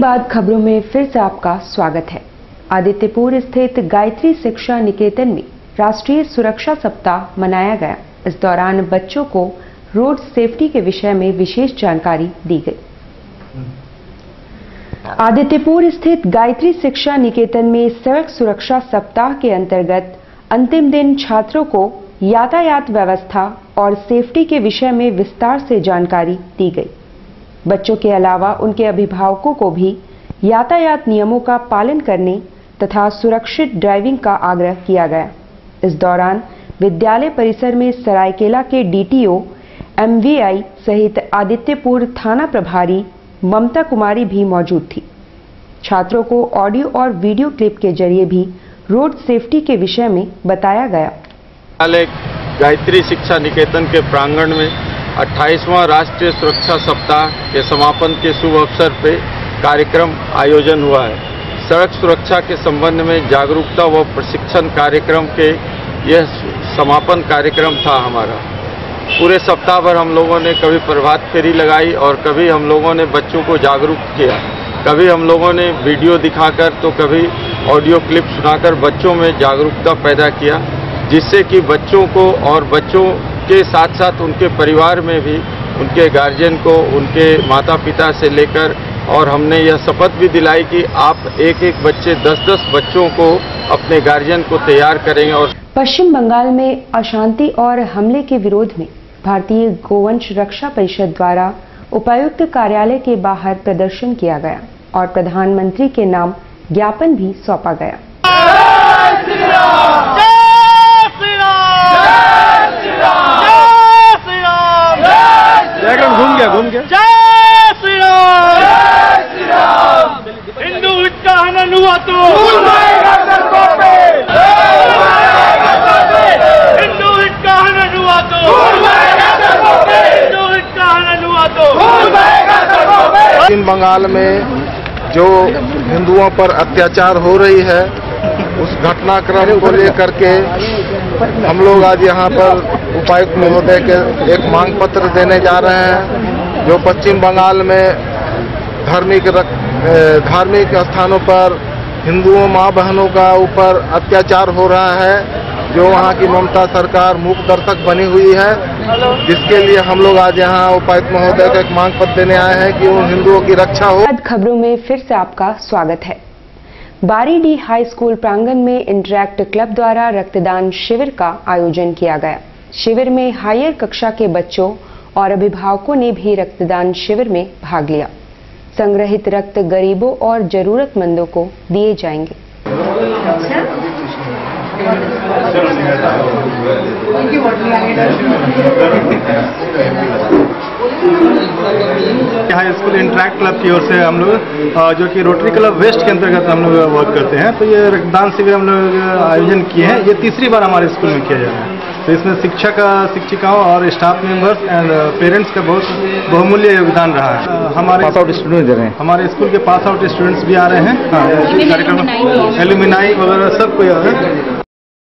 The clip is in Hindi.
बाद खबरों में फिर से आपका स्वागत है। आदित्यपुर स्थित गायत्री शिक्षा निकेतन में राष्ट्रीय सुरक्षा सप्ताह मनाया गया। इस दौरान बच्चों को रोड सेफ्टी के विषय में विशेष जानकारी दी गई। आदित्यपुर स्थित गायत्री शिक्षा निकेतन में सड़क सुरक्षा सप्ताह के अंतर्गत अंतिम दिन छात्रों को यातायात व्यवस्था और सेफ्टी के विषय में विस्तार से जानकारी दी गई। बच्चों के अलावा उनके अभिभावकों को भी यातायात नियमों का पालन करने तथा सुरक्षित ड्राइविंग का आग्रह किया गया। इस दौरान विद्यालय परिसर में सरायकेला के डीटीओ एमवीआई सहित आदित्यपुर थाना प्रभारी ममता कुमारी भी मौजूद थी। छात्रों को ऑडियो और वीडियो क्लिप के ज़रिए भी रोड सेफ्टी के विषय में बताया गया। गायत्री शिक्षा निकेतन के प्रांगण में 28वां राष्ट्रीय सुरक्षा सप्ताह के समापन के शुभ अवसर पर कार्यक्रम आयोजन हुआ है। सड़क सुरक्षा के संबंध में जागरूकता व प्रशिक्षण कार्यक्रम के यह समापन कार्यक्रम था हमारा। पूरे सप्ताह भर हम लोगों ने कभी प्रभात फेरी लगाई और कभी हम लोगों ने बच्चों को जागरूक किया। कभी हम लोगों ने वीडियो दिखाकर तो कभी ऑडियो क्लिप सुनाकर बच्चों में जागरूकता पैदा किया, जिससे कि बच्चों को और बच्चों के साथ साथ उनके परिवार में भी उनके गार्जियन को उनके माता पिता से लेकर और हमने यह शपथ भी दिलाई कि आप एक एक बच्चे दस दस बच्चों को अपने गार्जियन को तैयार करेंगे और पश्चिम बंगाल में अशांति और हमले के विरोध में भारतीय गोवंश रक्षा परिषद द्वारा उपायुक्त कार्यालय के बाहर प्रदर्शन किया गया और प्रधानमंत्री के नाम ज्ञापन भी सौंपा गया बैकग्राउंड घूम गया घूम गया जय श्री राम हिंदू का हनन हुआ तो हिंदू का हनन हुआ तो हिंदू का हनन हुआ तो पश्चिम बंगाल में जो हिंदुओं पर अत्याचार हो रही है उस घटनाक्रम को लेकर के हम लोग आज यहाँ पर उपायुक्त महोदय के एक मांग पत्र देने जा रहे हैं जो पश्चिम बंगाल में धार्मिक धार्मिक स्थानों पर हिंदुओं माँ बहनों का ऊपर अत्याचार हो रहा है, जो वहाँ की ममता सरकार मूक दर्शक बनी हुई है, जिसके लिए हम लोग आज यहाँ उपायुक्त महोदय का एक मांग पत्र देने आए हैं कि उन हिंदुओं की रक्षा हो। खबरों में फिर से आपका स्वागत है। बारीडी हाई स्कूल प्रांगण में इंटरैक्ट क्लब द्वारा रक्तदान शिविर का आयोजन किया गया। शिविर में हायर कक्षा के बच्चों और अभिभावकों ने भी रक्तदान शिविर में भाग लिया। संग्रहित रक्त गरीबों और जरूरतमंदों को दिए जाएँगे। हाई स्कूल इंटरैक्ट क्लब की ओर से हम लोग जो कि रोटरी क्लब वेस्ट के अंतर्गत हम लोग वर्क करते हैं। तो ये रक्तदान शिविर हम लोग आयोजन किए हैं। ये तीसरी बार हमारे स्कूल में किया जा रहा है। तो इसमें शिक्षक शिक्षिकाओं और स्टाफ मेंबर्स एंड पेरेंट्स का बहुत बहुमूल्य योगदान रहा है। हमारे पास आउट स्टूडेंट दे रहे हैं। हमारे स्कूल के पास आउट स्टूडेंट्स भी आ रहे हैं। हाँ, कार्यक्रम एल्यूमिनाई वगैरह सब कोई आ रहे हैं।